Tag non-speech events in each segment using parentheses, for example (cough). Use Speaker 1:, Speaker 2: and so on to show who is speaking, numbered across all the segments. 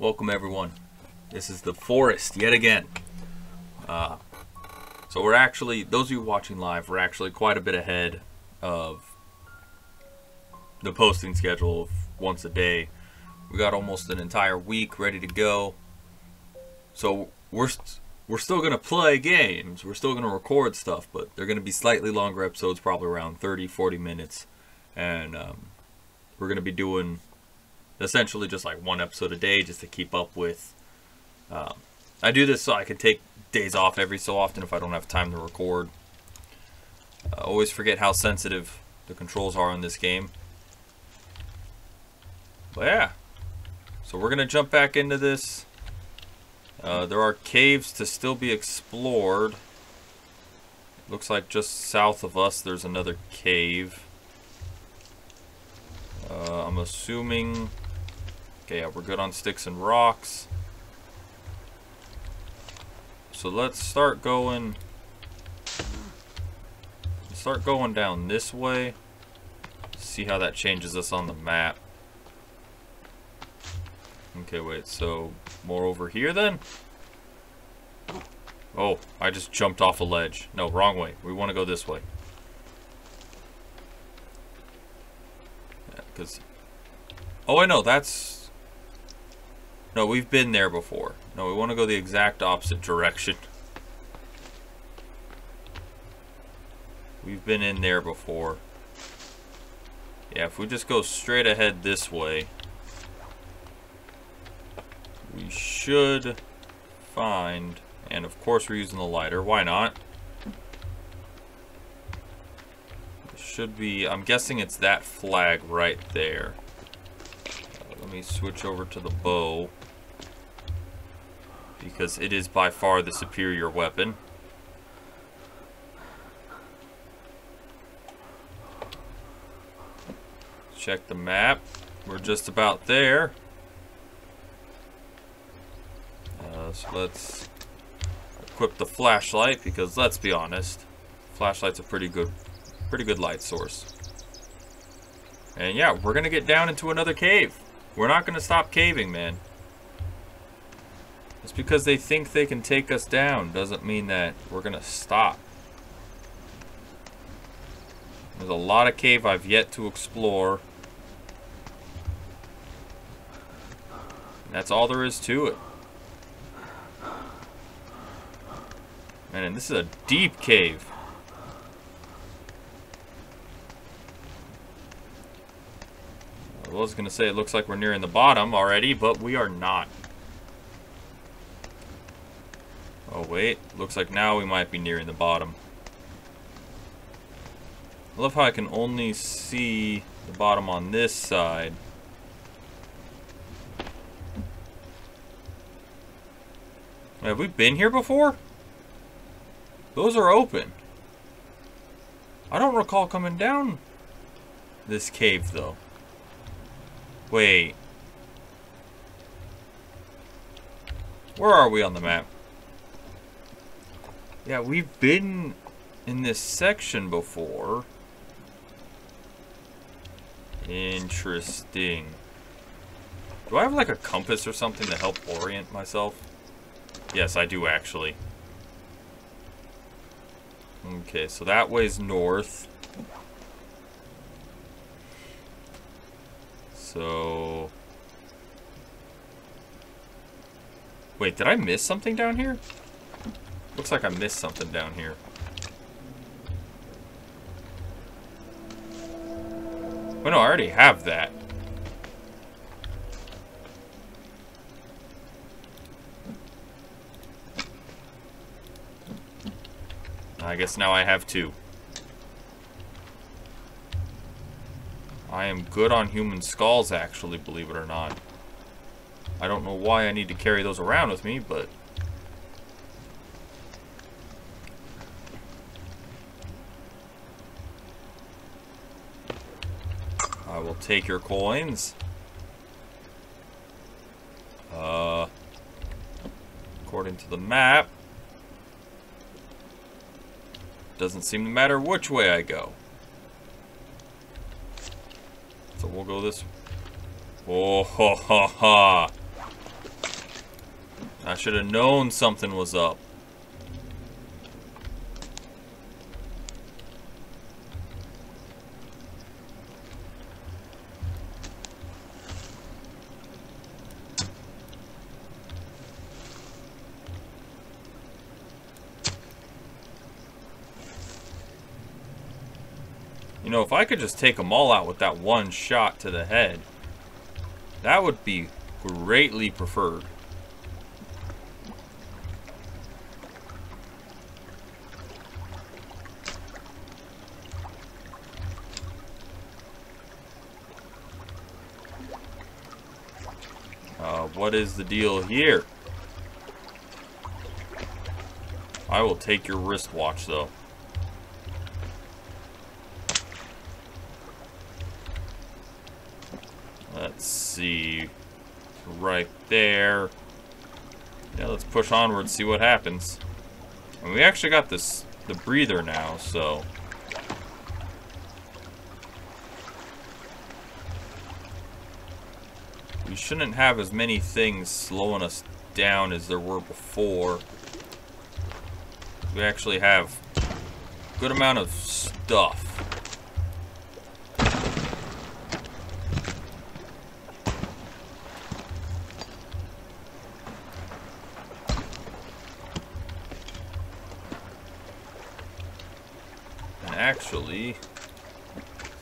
Speaker 1: Welcome everyone. This is the forest yet again. Uh, so we're actually, those of you watching live, we're actually quite a bit ahead of the posting schedule of once a day. We got almost an entire week ready to go. So we're st we're still gonna play games. We're still gonna record stuff, but they're gonna be slightly longer episodes, probably around 30, 40 minutes, and um, we're gonna be doing essentially just like one episode a day, just to keep up with. Um, I do this so I can take days off every so often if I don't have time to record. I always forget how sensitive the controls are in this game. But yeah, so we're gonna jump back into this. Uh, there are caves to still be explored. Looks like just south of us there's another cave. Uh, I'm assuming... Okay, yeah, we're good on sticks and rocks. So let's start going... Start going down this way. See how that changes us on the map. Okay, wait, so more over here then? Oh, I just jumped off a ledge. No, wrong way. We want to go this way. Yeah, because... Oh, I know, that's... No, we've been there before. No, we want to go the exact opposite direction. We've been in there before. Yeah, if we just go straight ahead this way we should find, and of course we're using the lighter, why not? Should be, I'm guessing it's that flag right there. Uh, let me switch over to the bow. Because it is by far the superior weapon. Check the map. We're just about there. Uh, so let's equip the flashlight because let's be honest, flashlight's a pretty good, pretty good light source. And yeah, we're gonna get down into another cave. We're not gonna stop caving, man. Because they think they can take us down doesn't mean that we're gonna stop. There's a lot of cave I've yet to explore. That's all there is to it. Man, and this is a deep cave. I was going to say it looks like we're nearing the bottom already, but we are not. Oh, wait. Looks like now we might be nearing the bottom. I love how I can only see the bottom on this side. Have we been here before? Those are open. I don't recall coming down this cave, though. Wait. Where are we on the map? Yeah, we've been in this section before. Interesting. Do I have like a compass or something to help orient myself? Yes, I do actually. Okay, so that way's north. So... Wait, did I miss something down here? Looks like I missed something down here. Oh no, I already have that. I guess now I have two. I am good on human skulls, actually, believe it or not. I don't know why I need to carry those around with me, but... I will take your coins. Uh, according to the map, doesn't seem to matter which way I go. So we'll go this Oh, ha, ha, ha. I should have known something was up. You know, if I could just take them all out with that one shot to the head, that would be greatly preferred. Uh, what is the deal here? I will take your wristwatch, though. Right there. Yeah, let's push onward, see what happens. And we actually got this rebreather now, so we shouldn't have as many things slowing us down as there were before. We actually have a good amount of stuff.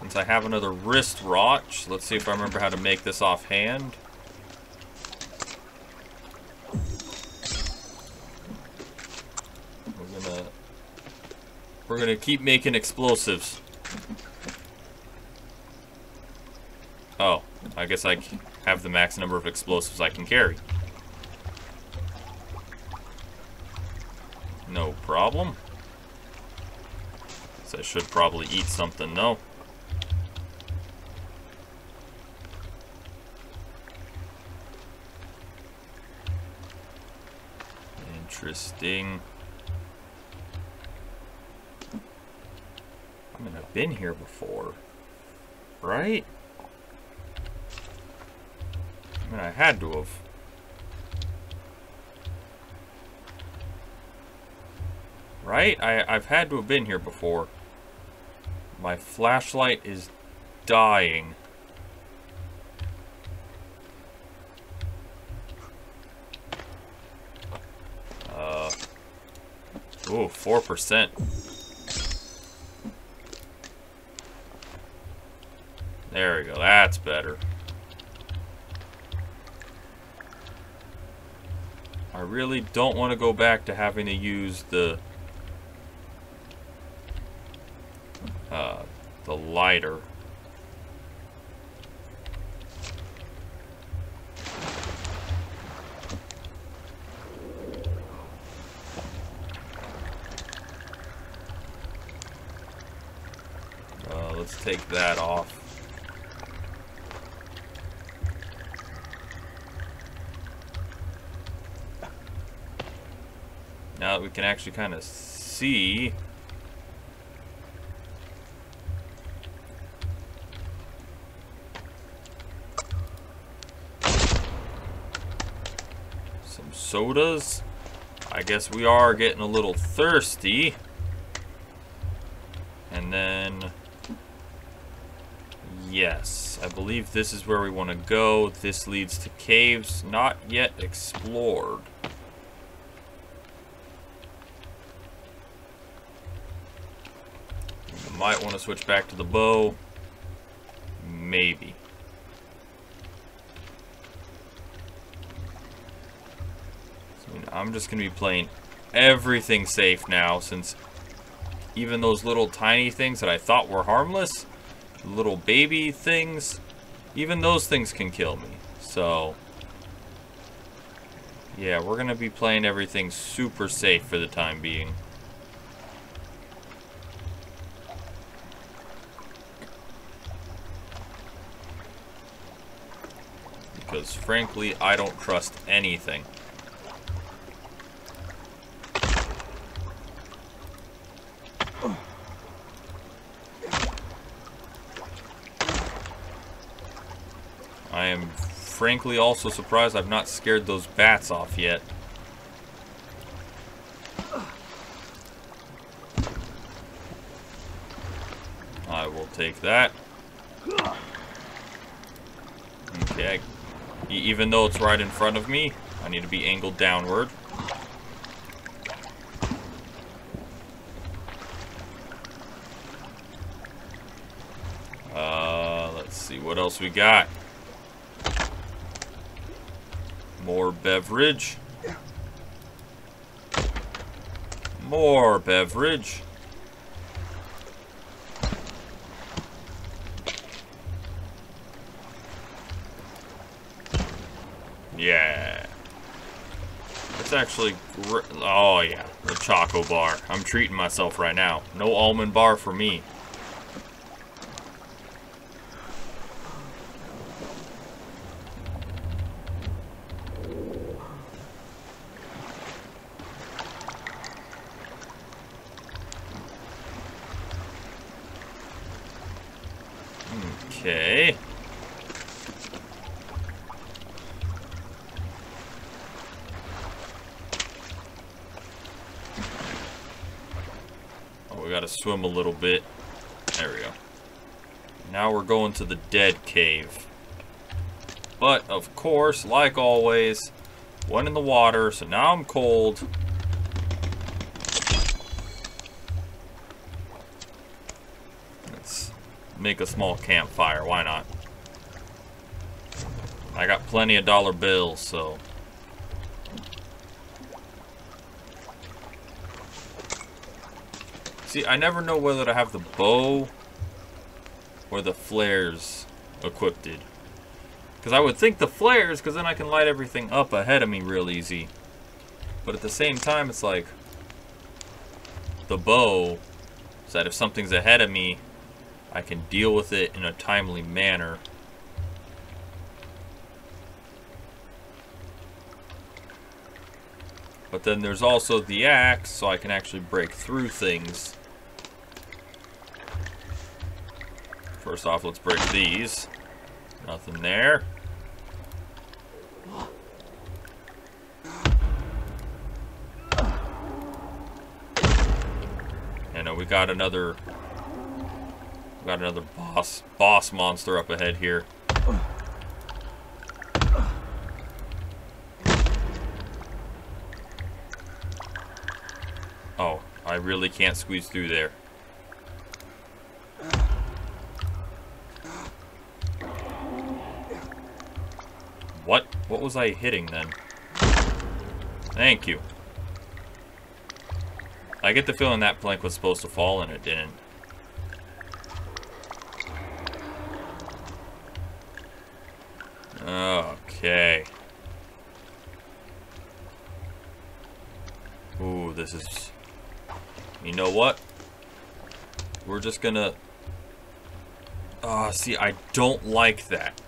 Speaker 1: Since I have another wrist watch, let's see if I remember how to make this offhand. We're gonna we're gonna keep making explosives. Oh, I guess I have the max number of explosives I can carry. No problem. So I should probably eat something, no? Interesting. I mean, I've been here before. Right? I mean, I had to have. Right? I, I've had to have been here before. My flashlight is dying. Uh, ooh, 4%. There we go, that's better. I really don't want to go back to having to use the uh, the lighter. Uh, let's take that off. Now that we can actually kind of see Some sodas. I guess we are getting a little thirsty. And then... Yes, I believe this is where we want to go. This leads to caves not yet explored. might want to switch back to the bow. Maybe. I'm just going to be playing everything safe now since even those little tiny things that I thought were harmless, little baby things, even those things can kill me. So, yeah, we're going to be playing everything super safe for the time being. Because frankly, I don't trust anything. frankly also surprised I've not scared those bats off yet. I will take that. Okay. Even though it's right in front of me, I need to be angled downward. Uh, let's see what else we got. More beverage. More beverage. Yeah. It's actually Oh, yeah. The Choco Bar. I'm treating myself right now. No almond bar for me. Okay. Oh, we gotta swim a little bit. There we go. Now we're going to the dead cave. But, of course, like always, went in the water, so now I'm cold. Let's make a small campfire. Why not? I got plenty of dollar bills, so... See, I never know whether to have the bow or the flares equipped. Because I would think the flares, because then I can light everything up ahead of me real easy. But at the same time, it's like... The bow, so that if something's ahead of me, I can deal with it in a timely manner. But then there's also the axe, so I can actually break through things. First off, let's break these. Nothing there. And uh, we got another Got another boss boss monster up ahead here. Oh, I really can't squeeze through there. Was I hitting then? Thank you. I get the feeling that plank was supposed to fall and it didn't. Okay. Ooh, this is... You know what? We're just gonna... Ah, uh, see, I don't like that.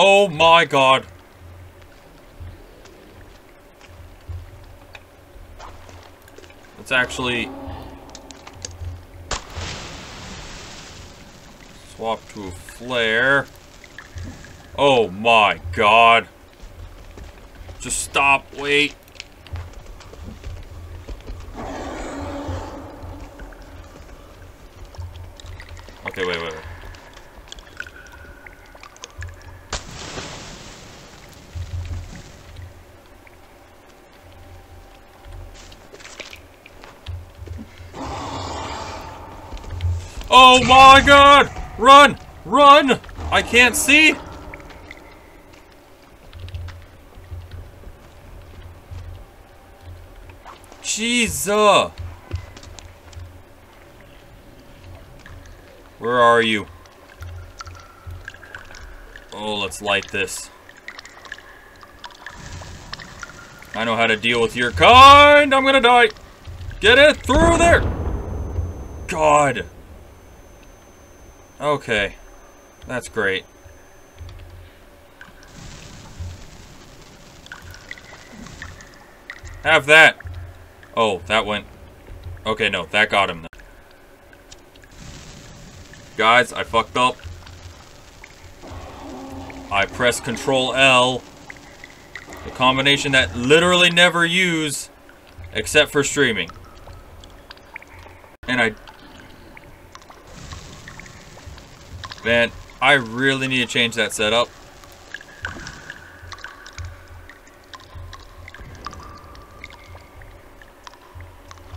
Speaker 1: Oh my god! Let's actually Swap to a flare. Oh my god. Just stop, wait. Okay, wait, wait, wait. Oh my god! Run! Run! I can't see! Jesus! Uh. Where are you? Oh, let's light this. I know how to deal with your kind! I'm gonna die! Get it through there! God! Okay. That's great. Have that! Oh, that went... Okay, no, that got him. Guys, I fucked up. I pressed Control L. The combination that literally never use except for streaming. And I... Man, I really need to change that setup.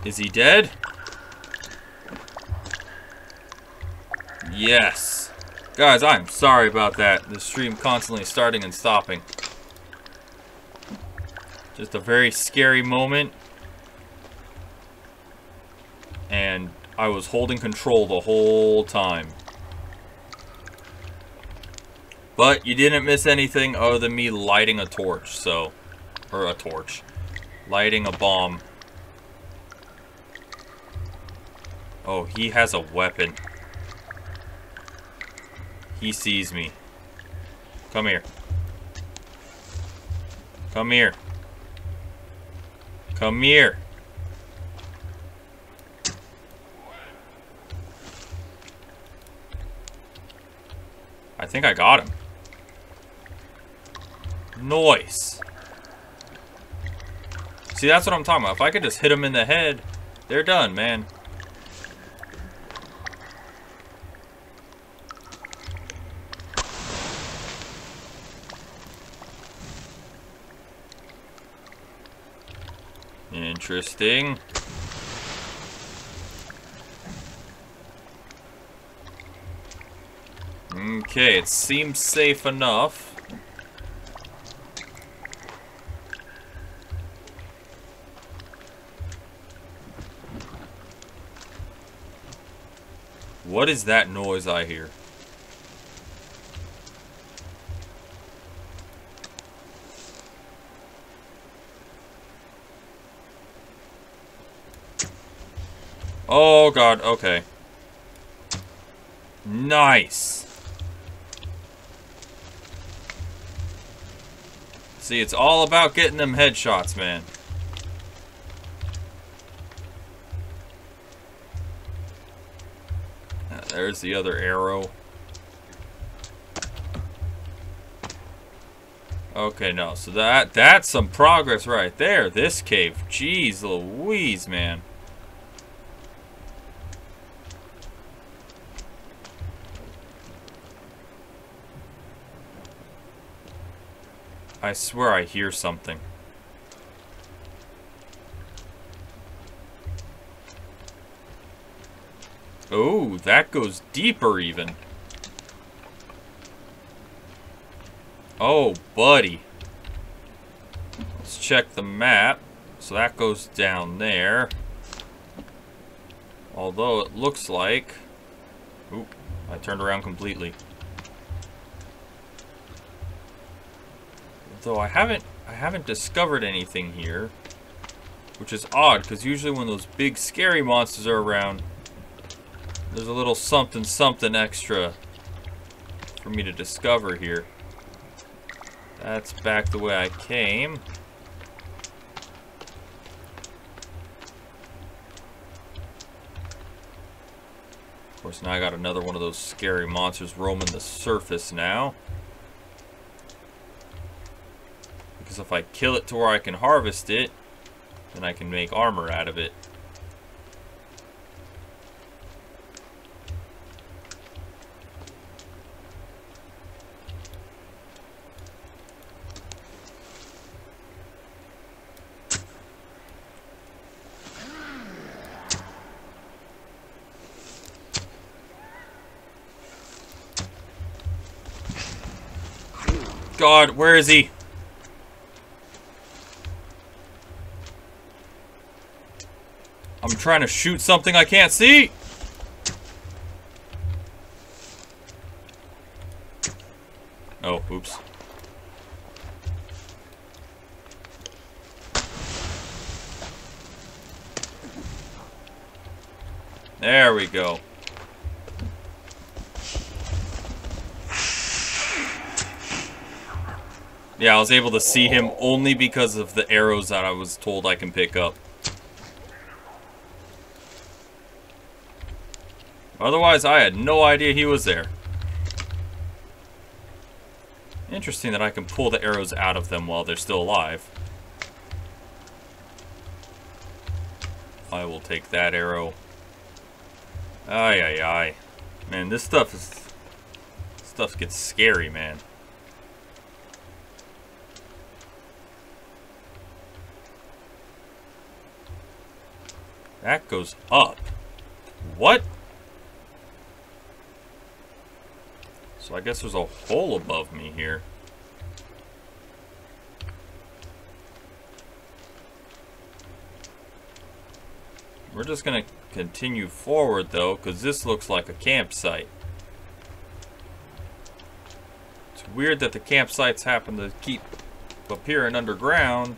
Speaker 1: Is he dead? Yes. Guys, I'm sorry about that. The stream constantly starting and stopping. Just a very scary moment. And I was holding control the whole time. But you didn't miss anything other than me lighting a torch, so... Or a torch. Lighting a bomb. Oh, he has a weapon. He sees me. Come here. Come here. Come here. I think I got him. Noise. See, that's what I'm talking about. If I could just hit them in the head, they're done, man. Interesting. Okay, it seems safe enough. What is that noise I hear? Oh god, okay. Nice. See, it's all about getting them headshots, man. The other arrow. Okay, no, so that that's some progress right there. This cave, jeez Louise, man. I swear I hear something. Oh, that goes deeper even. Oh, buddy. Let's check the map. So that goes down there. Although it looks like... Oop, I turned around completely. Though I haven't I haven't discovered anything here. Which is odd, because usually when those big scary monsters are around, there's a little something something extra for me to discover here. That's back the way I came. Of course, now I got another one of those scary monsters roaming the surface now. Because if I kill it to where I can harvest it, then I can make armor out of it. God, where is he? I'm trying to shoot something I can't see. Oh, oops. There we go. Yeah, I was able to see him only because of the arrows that I was told I can pick up. Otherwise, I had no idea he was there. Interesting that I can pull the arrows out of them while they're still alive. I will take that arrow. Ay, ay, ay. Man, this stuff is... Stuff gets scary, man. That goes up. What? So I guess there's a hole above me here. We're just going to continue forward, though, because this looks like a campsite. It's weird that the campsites happen to keep appearing underground.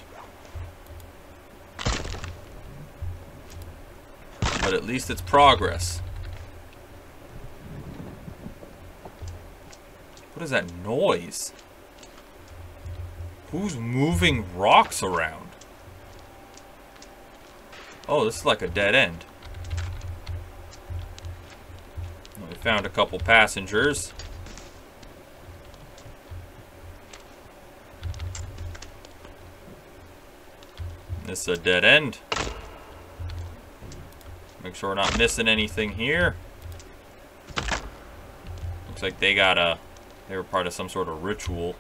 Speaker 1: But at least it's progress. What is that noise? Who's moving rocks around? Oh, this is like a dead end. We found a couple passengers. This is a dead end. Make sure we're not missing anything here. Looks like they got a... They were part of some sort of ritual.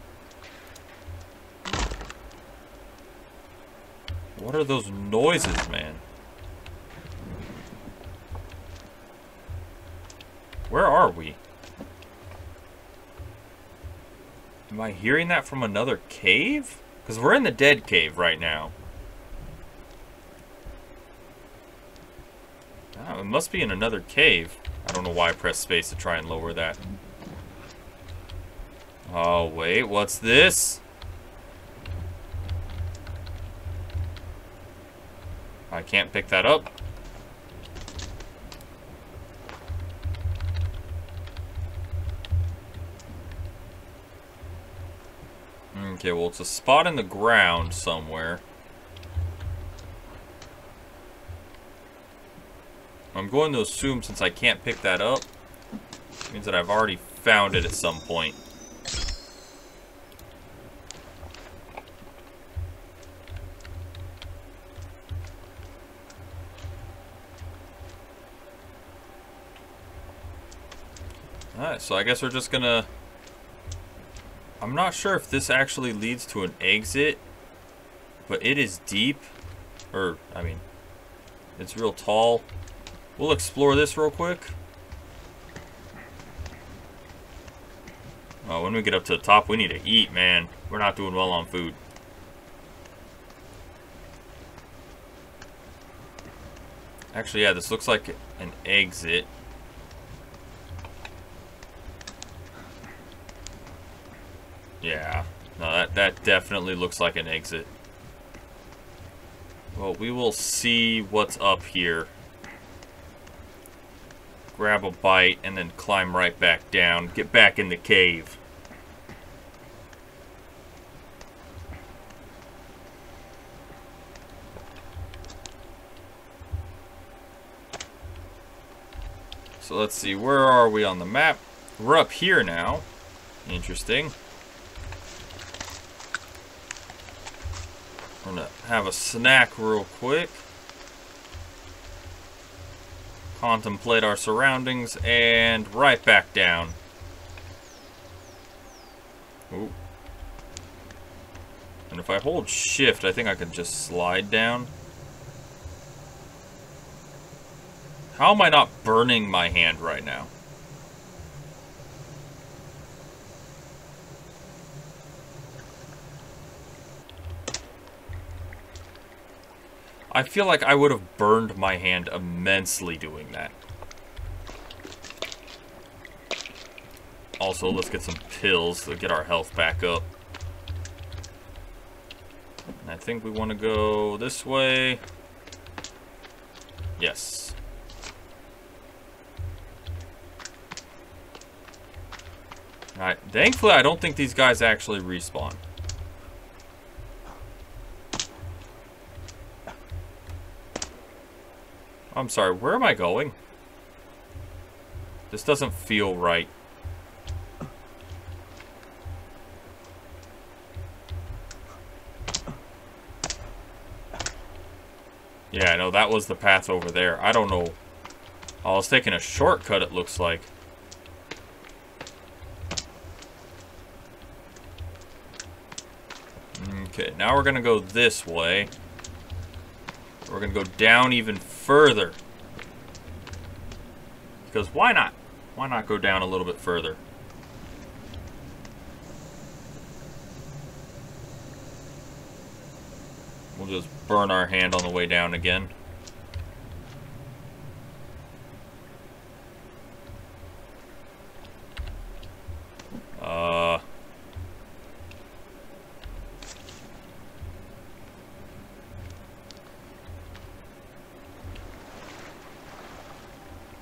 Speaker 1: What are those noises, man? Where are we? Am I hearing that from another cave? Because we're in the dead cave right now. Oh, it must be in another cave. I don't know why I pressed space to try and lower that. Oh, wait, what's this? I can't pick that up. Okay, well, it's a spot in the ground somewhere. I'm going to assume since I can't pick that up, means that I've already found it at some point. Alright, so I guess we're just gonna... I'm not sure if this actually leads to an exit, but it is deep. Or, I mean, it's real tall. We'll explore this real quick. Oh, when we get up to the top, we need to eat, man. We're not doing well on food. Actually, yeah, this looks like an exit. Yeah. No, that, that definitely looks like an exit. Well, we will see what's up here. Grab a bite, and then climb right back down. Get back in the cave. So let's see, where are we on the map? We're up here now. Interesting. I'm gonna have a snack real quick. Contemplate our surroundings and right back down. Ooh. And if I hold shift, I think I can just slide down. How am I not burning my hand right now? I feel like I would have burned my hand immensely doing that. Also, let's get some pills to get our health back up. And I think we want to go this way. Yes. Alright, thankfully I don't think these guys actually respawn. I'm sorry, where am I going? This doesn't feel right. Yeah, I know that was the path over there. I don't know. I was taking a shortcut, it looks like. Okay, now we're going to go this way. We're going to go down even further. Because why not? Why not go down a little bit further? We'll just burn our hand on the way down again. Uh...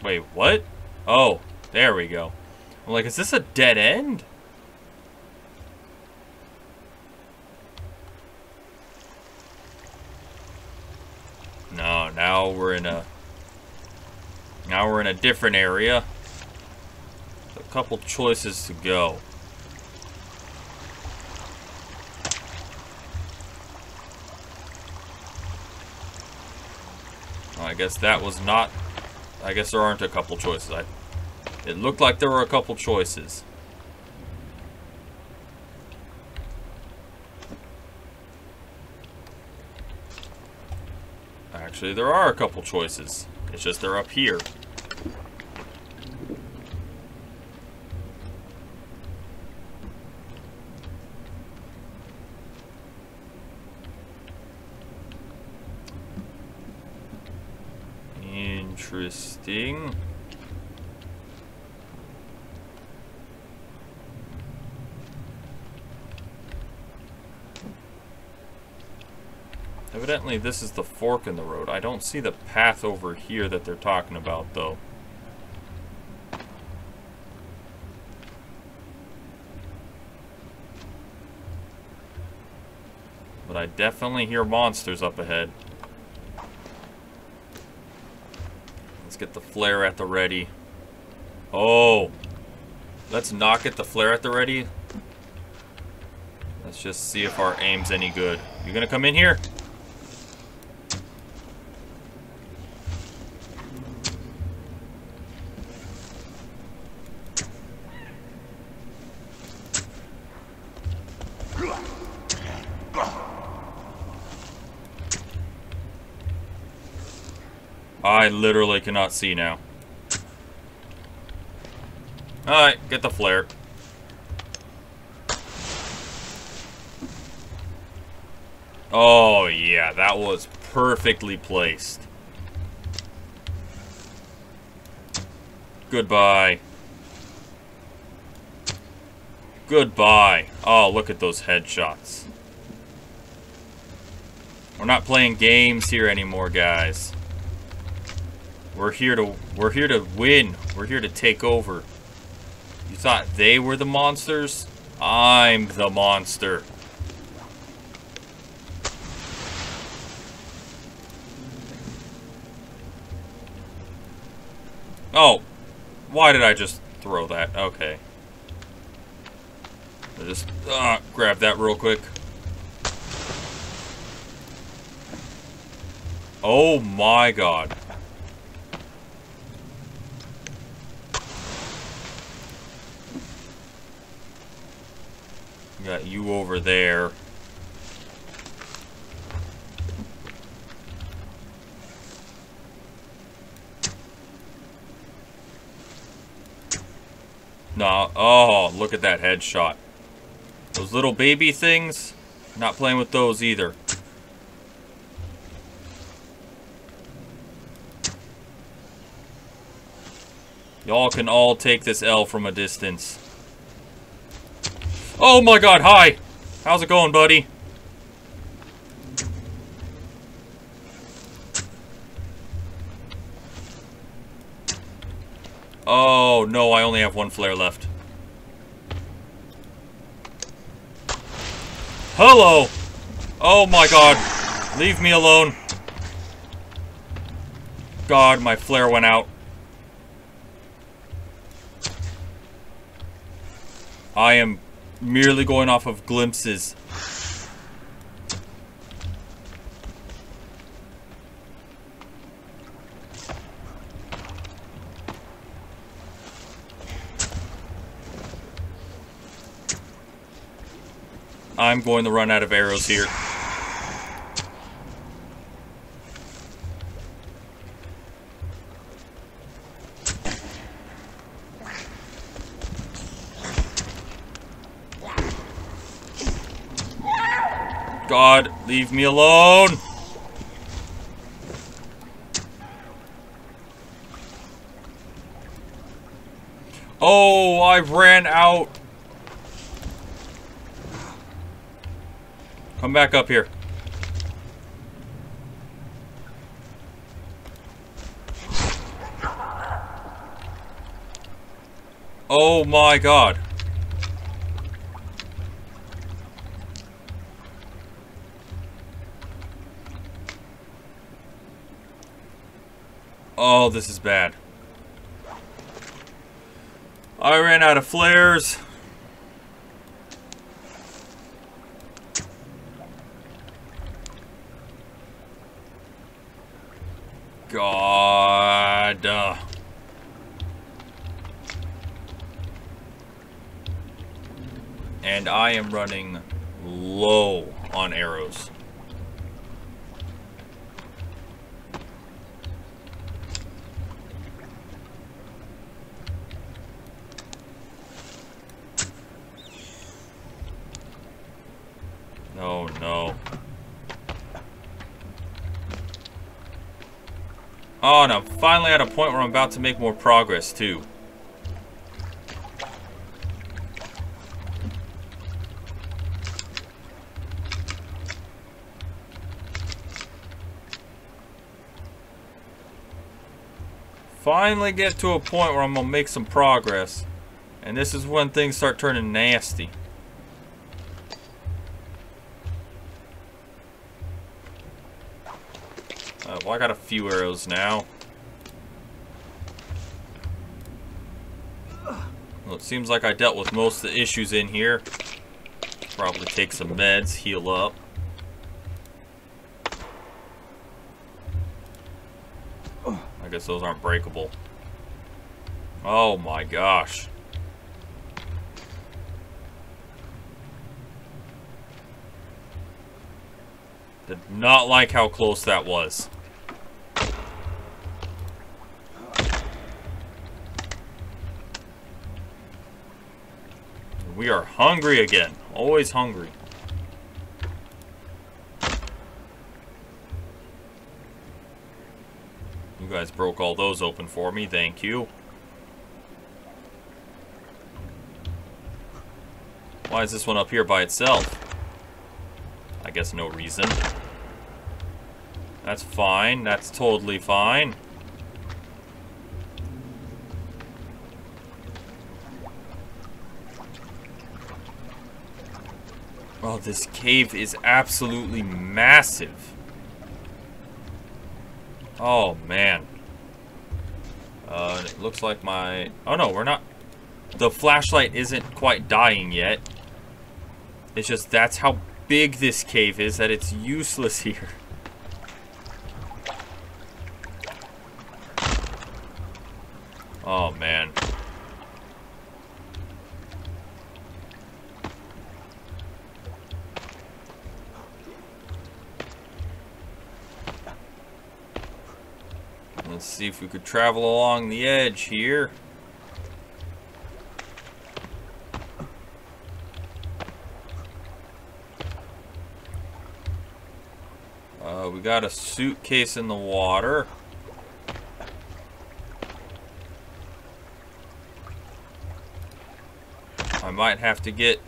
Speaker 1: Wait, what? Oh, there we go. I'm like, is this a dead end? No, now we're in a... Now we're in a different area. A couple choices to go. I guess that was not I guess there aren't a couple choices. I, it looked like there were a couple choices. Actually, there are a couple choices. It's just they're up here. Interesting. Evidently this is the fork in the road. I don't see the path over here that they're talking about though. But I definitely hear monsters up ahead. Get the flare at the ready. Oh. Let's not get the flare at the ready. Let's just see if our aim's any good. You gonna come in here? I literally cannot see now. Alright, get the flare. Oh, yeah, that was perfectly placed. Goodbye. Goodbye. Oh, look at those headshots. We're not playing games here anymore, guys. We're here to we're here to win. We're here to take over. You thought they were the monsters? I'm the monster. Oh, why did I just throw that? Okay. I just uh, grab that real quick. Oh my god. Got you over there. No, oh, look at that headshot. Those little baby things, not playing with those either. Y'all can all take this L from a distance. Oh my god, hi! How's it going, buddy? Oh, no, I only have one flare left. Hello! Oh my god. Leave me alone. God, my flare went out. I am merely going off of glimpses. I'm going to run out of arrows here. God, leave me alone! Oh, I ran out. Come back up here. Oh my god. Oh, this is bad. I ran out of flares. God. Uh. And I am running low on arrows. Oh no. Oh, and I'm finally at a point where I'm about to make more progress, too. Finally get to a point where I'm going to make some progress. And this is when things start turning nasty. Well, I got a few arrows now. Well, it seems like I dealt with most of the issues in here. Probably take some meds, heal up. I guess those aren't breakable. Oh my gosh. Did not like how close that was. We are hungry again. Always hungry. You guys broke all those open for me. Thank you. Why is this one up here by itself? I guess no reason. That's fine. That's totally fine. Oh, this cave is absolutely massive. Oh, man. Uh, it looks like my... Oh, no, we're not... The flashlight isn't quite dying yet. It's just that's how big this cave is that it's useless (laughs) here. Oh, man. Let's see if we could travel along the edge here. Uh, we got a suitcase in the water. I might have to get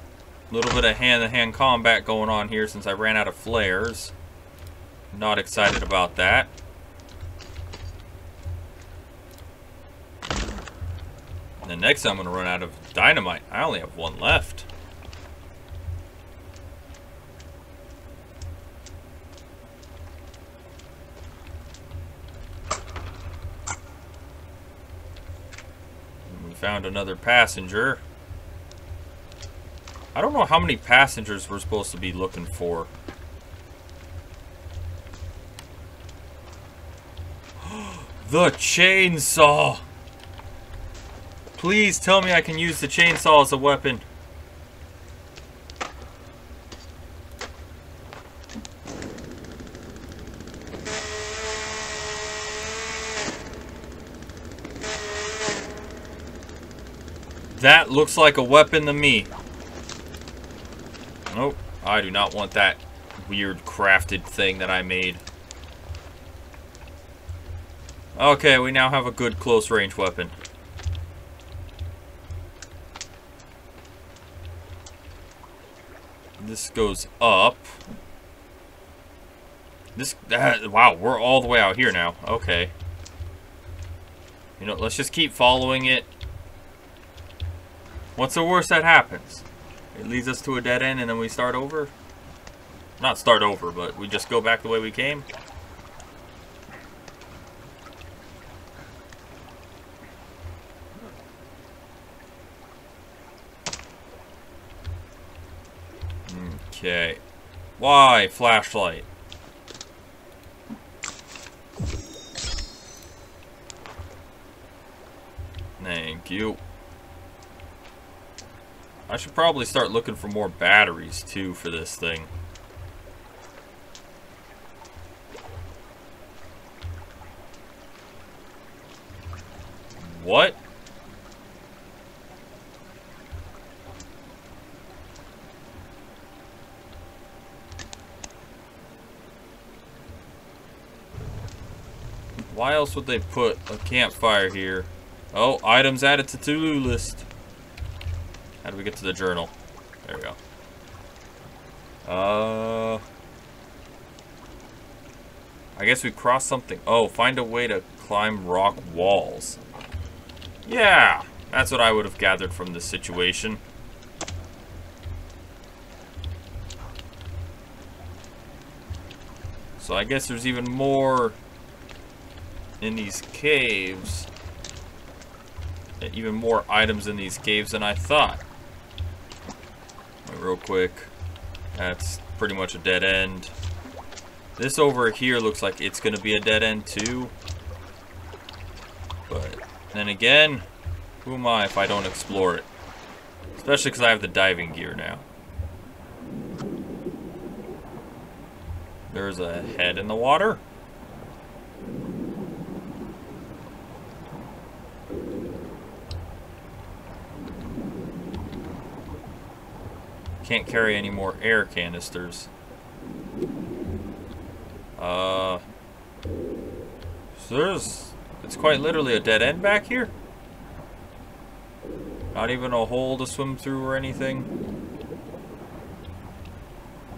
Speaker 1: a little bit of hand-to-hand -hand combat going on here since I ran out of flares. Not excited about that. Next I'm going to run out of dynamite. I only have one left. we found another passenger. I don't know how many passengers we're supposed to be looking for. (gasps) the chainsaw! Please tell me I can use the chainsaw as a weapon. That looks like a weapon to me. Nope, I do not want that weird crafted thing that I made. Okay, we now have a good close range weapon. Goes up. This, uh, wow, we're all the way out here now. Okay. You know, let's just keep following it. What's the worst that happens? It leads us to a dead end and then we start over? Not start over, but we just go back the way we came? Okay. Why flashlight? Thank you. I should probably start looking for more batteries, too, for this thing. What? Why else would they put a campfire here? Oh, items added to to-do list. How do we get to the journal? There we go. Uh... I guess we crossed something. Oh, find a way to climb rock walls. Yeah, that's what I would have gathered from this situation. So I guess there's even more in these caves. Uh, even more items in these caves than I thought. Wait, real quick. That's pretty much a dead end. This over here looks like it's going to be a dead end too. But then again, who am I if I don't explore it? Especially because I have the diving gear now. There's a head in the water. Can't carry any more air canisters. Uh, so there's, it's quite literally a dead end back here. Not even a hole to swim through or anything.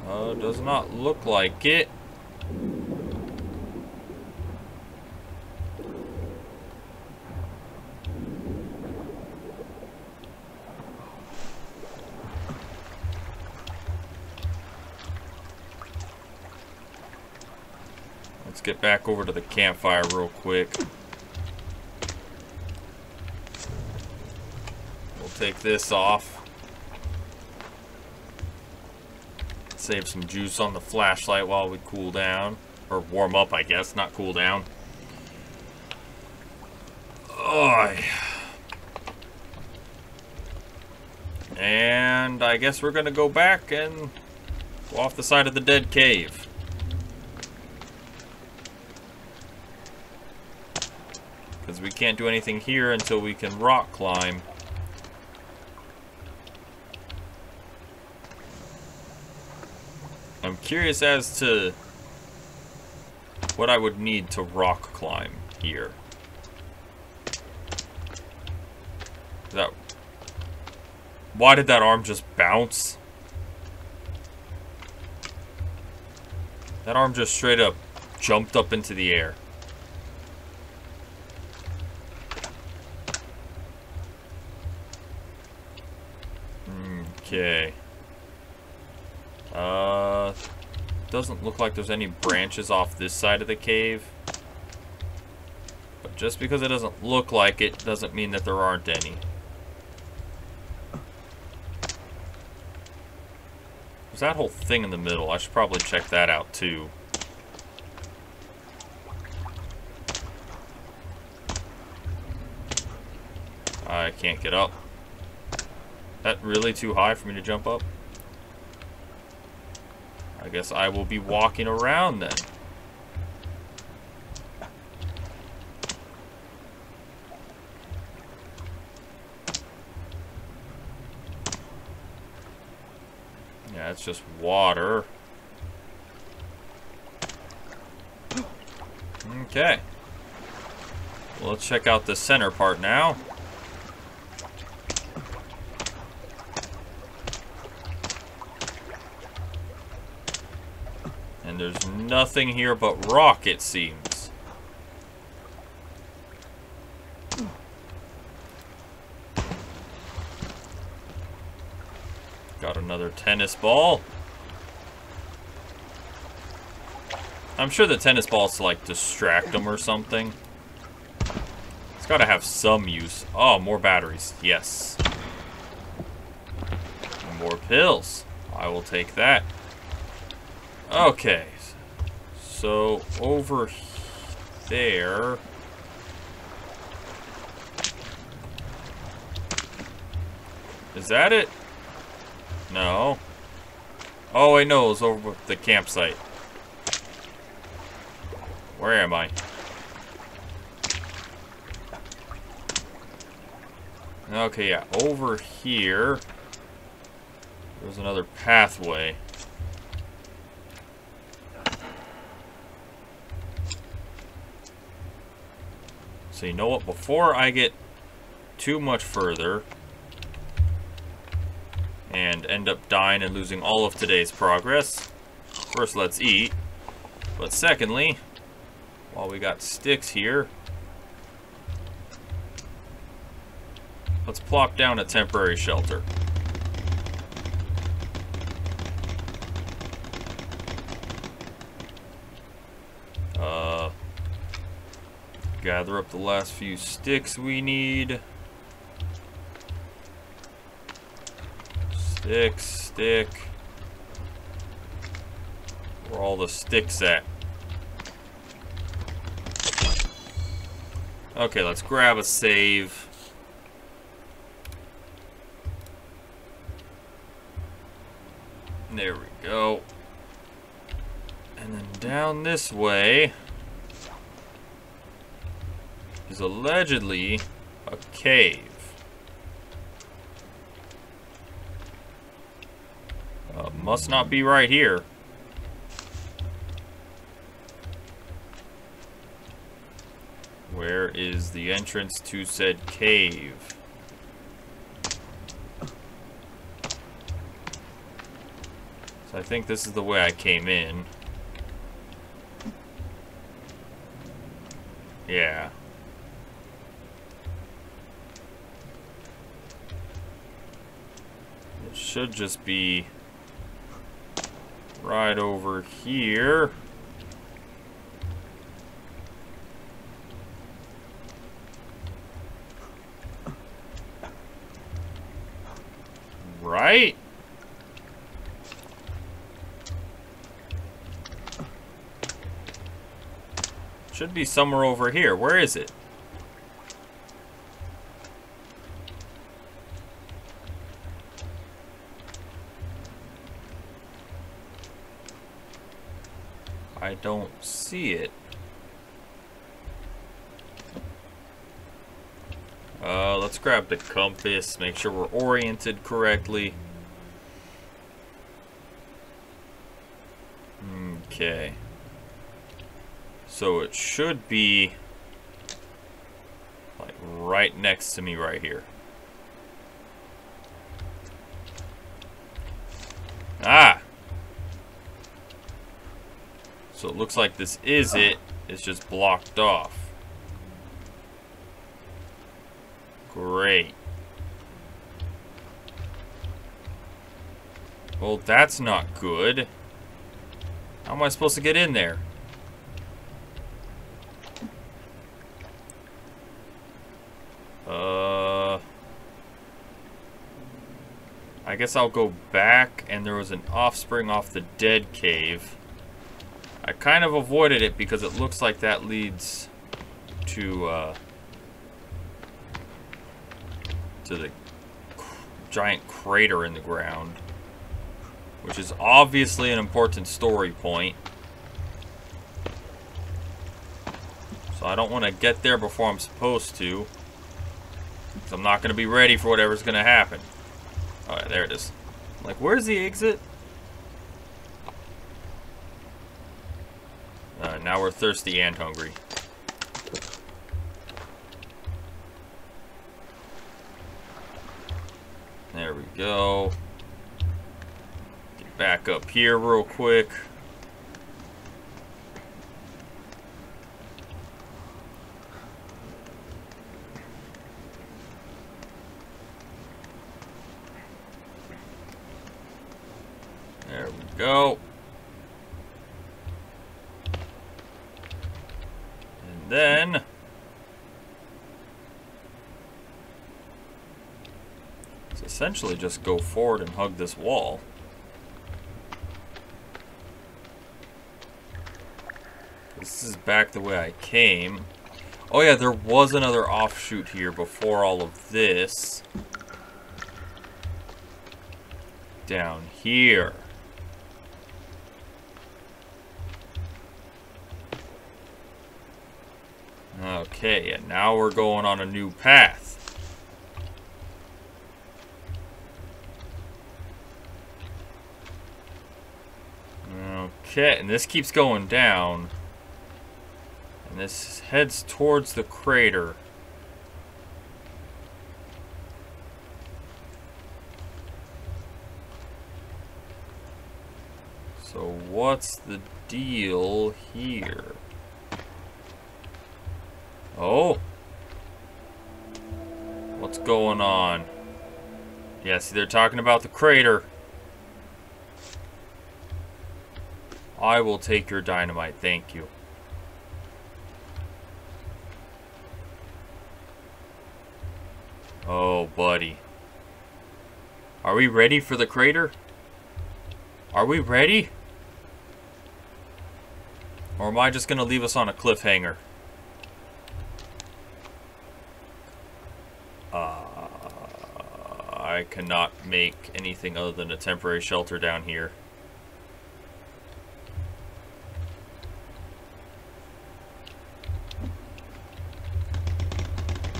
Speaker 1: Uh, does not look like it. Get back over to the campfire real quick. We'll take this off. Save some juice on the flashlight while we cool down. Or warm up, I guess, not cool down. Oh, and I guess we're going to go back and go off the side of the dead cave. Because we can't do anything here until we can rock climb. I'm curious as to what I would need to rock climb here. That Why did that arm just bounce? That arm just straight up jumped up into the air. Okay. Uh, doesn't look like there's any branches off this side of the cave. But just because it doesn't look like it, doesn't mean that there aren't any. There's that whole thing in the middle. I should probably check that out, too. I can't get up that really too high for me to jump up? I guess I will be walking around then. Yeah, it's just water. (gasps) Okay. Well, let's check out the center part now. Nothing here but rock, it seems. Got another tennis ball. I'm sure the tennis ball's to, like, distract them or something. It's gotta have some use. Oh, more batteries. Yes. More pills. I will take that. Okay. So, over there... Is that it? No. Oh, I know. It's over the campsite. Where am I? Okay, yeah. Over here... There's another pathway. So you know what? Before I get too much further and end up dying and losing all of today's progress, first let's eat. But secondly, while we got sticks here, let's plop down a temporary shelter. Gather up the last few sticks we need. Stick, stick. Where all the sticks at? Okay, let's grab a save. There we go. And then down this way is allegedly a cave. Uh, must not be right here. Where is the entrance to said cave? So I think this is the way I came in. Yeah. Should just be right over here. Right? Should be somewhere over here. Where is it? Don't see it. Uh, let's grab the compass, make sure we're oriented correctly. Okay. So it should be like right next to me right here. So it looks like this is it. It's just blocked off. Great. Well, that's not good. How am I supposed to get in there? Uh... I guess I'll go back, and there was an offspring off the dead cave. I kind of avoided it because it looks like that leads to uh, to the giant crater in the ground, which is obviously an important story point. So I don't want to get there before I'm supposed to. I'm not going to be ready for whatever's going to happen. Alright, there it is. Like, where's the exit? Uh, now we're thirsty and hungry. There we go. Get back up here real quick. There we go. And then... It's essentially just go forward and hug this wall. This is back the way I came. Oh yeah, there was another offshoot here before all of this. Down here. Okay, and now we're going on a new path. Okay, and this keeps going down. And this heads towards the crater. So what's the deal here? Oh. What's going on? Yeah, see, they're talking about the crater. I will take your dynamite, thank you. Oh, buddy. Are we ready for the crater? Are we ready? Or am I just going to leave us on a cliffhanger? Uh, I cannot make anything other than a temporary shelter down here.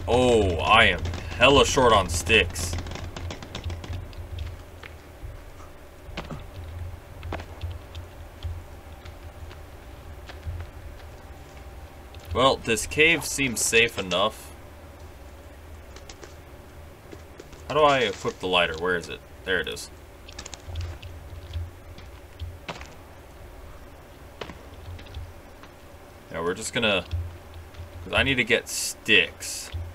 Speaker 1: Oh, I am hella short on sticks. Well, this cave seems safe enough. How do I equip the lighter? Where is it? There it is. Yeah, we're just gonna... Because I need to get sticks. Uh...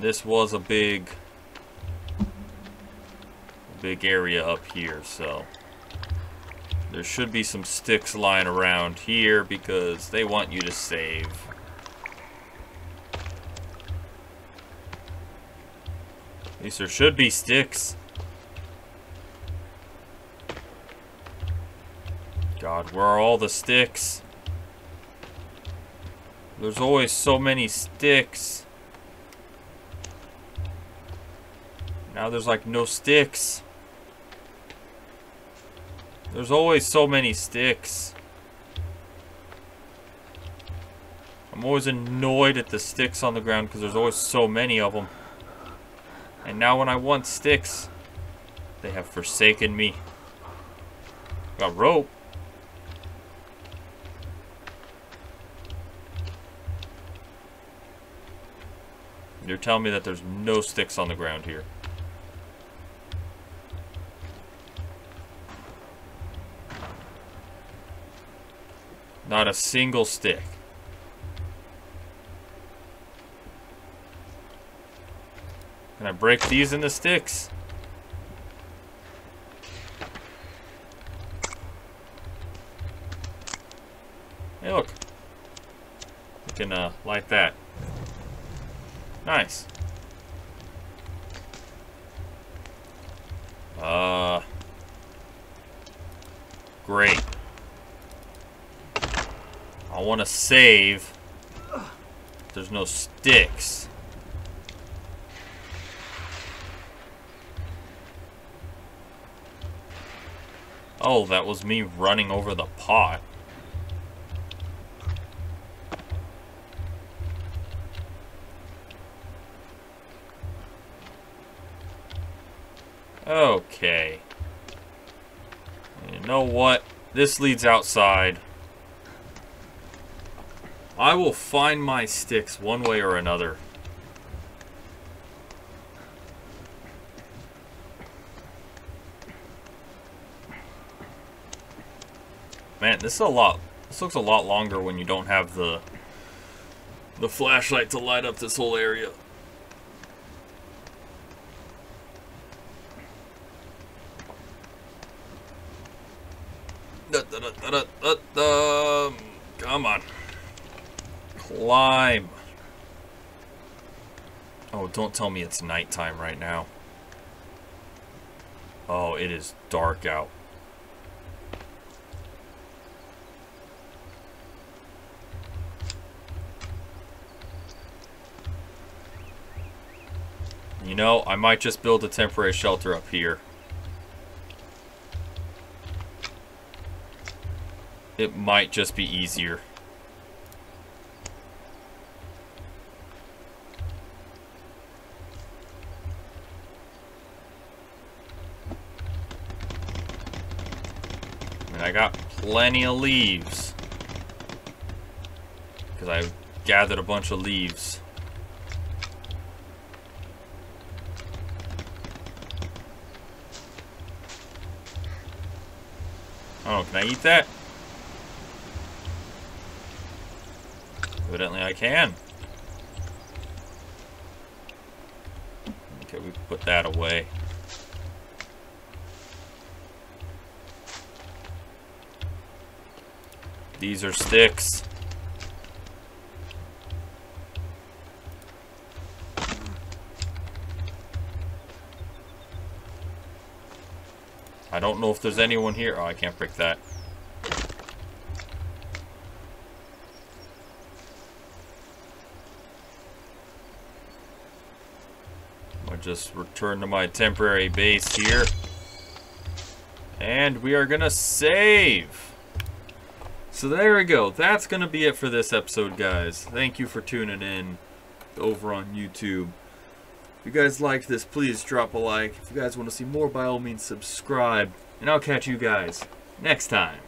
Speaker 1: This was a big... Big area up here, so... There should be some sticks lying around here because they want you to save. At least there should be sticks. God, where are all the sticks? There's always so many sticks. Now there's like no sticks. There's always so many sticks. I'm always annoyed at the sticks on the ground because there's always so many of them. And now when I want sticks, they have forsaken me. Got rope. You're telling me that there's no sticks on the ground here. Not a single stick. Can I break these into sticks? Hey, look. We can uh, light that. Nice. Uh. Great. I want to save. There's no sticks. Oh, that was me running over the pot. Okay. You know what? This leads outside. I will find my sticks one way or another. Man, this is a lot. This looks a lot longer when you don't have the the flashlight to light up this whole area. Da, da, da, da, da, Come on. Climb. Oh, don't tell me it's nighttime right now. Oh, it is dark out. You know, I might just build a temporary shelter up here. It might just be easier. Plenty of leaves. Because I gathered a bunch of leaves. Oh, can I eat that? Evidently I can. Okay, we put that away. These are sticks. I don't know if there's anyone here. Oh, I can't break that. I'll just return to my temporary base here. And we are going to save. So there we go. That's going to be it for this episode, guys. Thank you for tuning in over on YouTube. If you guys liked this, please drop a like. If you guys want to see more, by all means, subscribe. And I'll catch you guys next time.